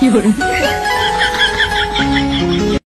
有人